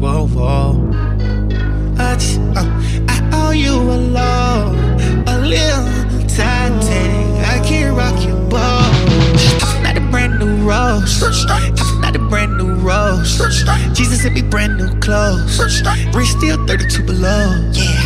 whoa, whoa. I, just, uh, I owe you a love, a little Titanic. I can't rock your boat. I'm not a brand new rose. I'm not a brand new rose. Jesus sent me brand new clothes. Rich still 32 below. Yeah.